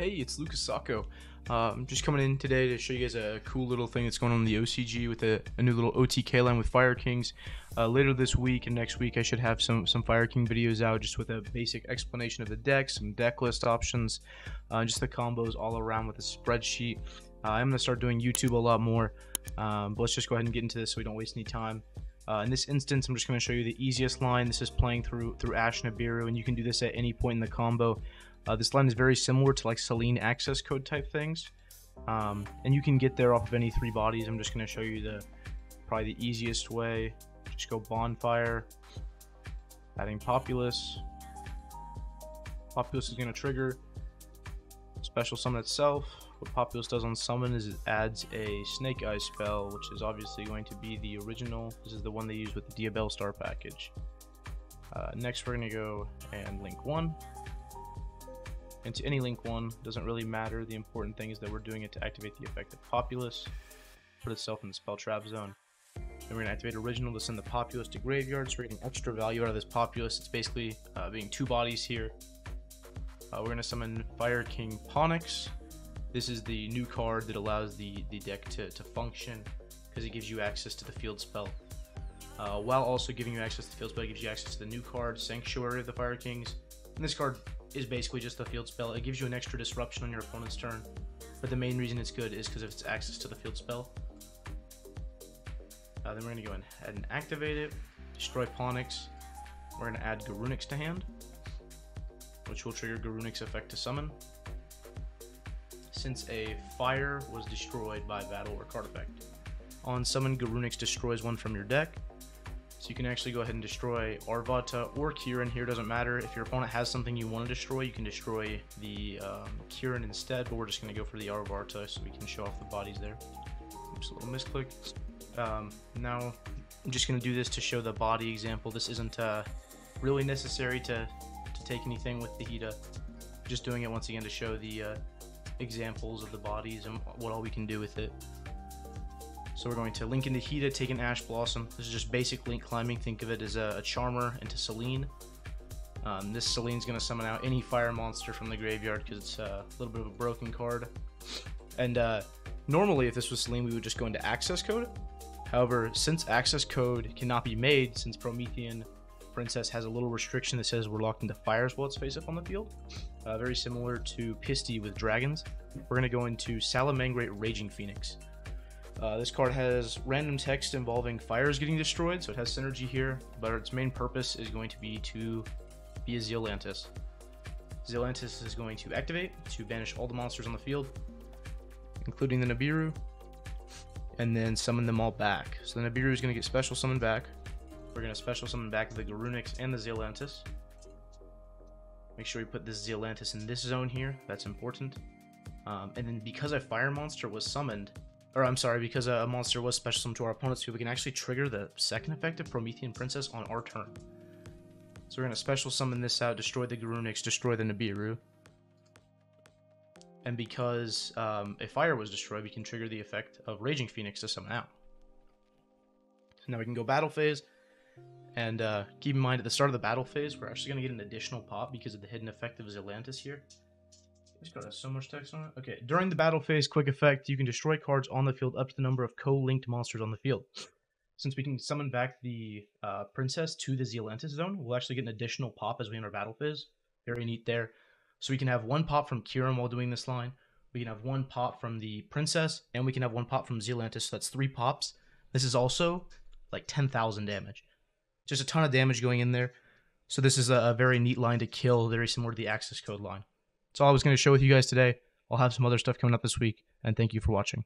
Hey, it's Lucas Sacco. Uh, I'm just coming in today to show you guys a cool little thing that's going on in the OCG with a, a new little OTK line with Fire Kings. Uh, later this week and next week, I should have some some Fire King videos out just with a basic explanation of the deck, some deck list options, uh, just the combos all around with a spreadsheet. Uh, I'm gonna start doing YouTube a lot more, um, but let's just go ahead and get into this so we don't waste any time. Uh, in this instance, I'm just going to show you the easiest line. This is playing through through Ashe Nibiru, and you can do this at any point in the combo. Uh, this line is very similar to like Selene access code type things, um, and you can get there off of any three bodies. I'm just going to show you the probably the easiest way. Just go Bonfire, adding Poplar. Poplar is going to trigger special summon itself. What Poplar does on summon is it adds a Snake Eye spell, which is obviously going to be the original. This is the one they use with the Diabellstar package. Uh, next, we're going to go and link one. Into any link one, doesn't really matter. The important thing is that we're doing it to activate the effect of Poplar, put itself in the spell trap zone. Then we're going to activate original to send the Poplar to graveyard, so we're getting extra value out of this Poplar. It's basically uh, being two bodies here. Uh, we're going to summon Fire King Ponix, this is the new card that allows the, the deck to, to function because it gives you access to the field spell. Uh, while also giving you access to the field spell, it gives you access to the new card, Sanctuary of the Fire Kings. And this card is basically just the field spell. It gives you an extra disruption on your opponent's turn. But the main reason it's good is because of its access to the field spell. Uh, then we're going to go ahead and activate it, destroy Ponix. We're going to add Garunix to hand, which will trigger Garunix effect to summon since a fire was destroyed by battle or card effect. On summon, Garunix destroys one from your deck. So you can actually go ahead and destroy Arvata or Kirin here, doesn't matter. If your opponent has something you want to destroy, you can destroy the um, Kirin instead, but we're just going to go for the Arvata so we can show off the bodies there. Oops, a little misclick. Um, now, I'm just going to do this to show the body example. This isn't uh, really necessary to, to take anything with the Hiita. Just doing it once again to show the uh, examples of the bodies and what all we can do with it. So we're going to link into Hiita, take an Ash Blossom. This is just basic link climbing. Think of it as a, a Charmer into Selene. Um, this Selene's going to summon out any fire monster from the graveyard because it's a little bit of a broken card. And uh, normally, if this was Selene, we would just go into Access Code. However, since Access Code cannot be made, since Promethean Princess has a little restriction that says we're locked into fires while it's face up on the field, uh, very similar to Pisty with dragons. We're going to go into Salamangreat Raging Phoenix. Uh, this card has random text involving fires getting destroyed, so it has synergy here, but its main purpose is going to be to be a Zealantis. Zealantis is going to activate to banish all the monsters on the field, including the Nibiru, and then summon them all back. So the Nibiru is going to get special summoned back. We're going to special summon back the Garunix and the Zealantis. Make sure we put this Zealantis in this zone here. That's important. Um, and then because a fire monster was summoned, or I'm sorry, because a monster was special summoned to our opponent's field, we can actually trigger the second effect of Promethean Princess on our turn. So we're going to special summon this out, destroy the Garunix, destroy the Nibiru. And because um, a fire was destroyed, we can trigger the effect of Raging Phoenix to summon out. Now we can go battle phase. And uh, keep in mind, at the start of the battle phase, we're actually going to get an additional pop because of the hidden effect of Zealantis here. Card has so much text on it. Okay, during the battle phase, quick effect, you can destroy cards on the field up to the number of co-linked monsters on the field. Since we can summon back the uh, princess to the Zealantis zone, we'll actually get an additional pop as we enter battle phase. Very neat there. So we can have one pop from Kirin while doing this line. We can have one pop from the princess, and we can have one pop from Zealantis. So that's three pops. This is also like 10,000 damage. Just a ton of damage going in there. So this is a, a very neat line to kill, very similar to the access code line. That's all I was going to show with you guys today. I'll have some other stuff coming up this week, and thank you for watching.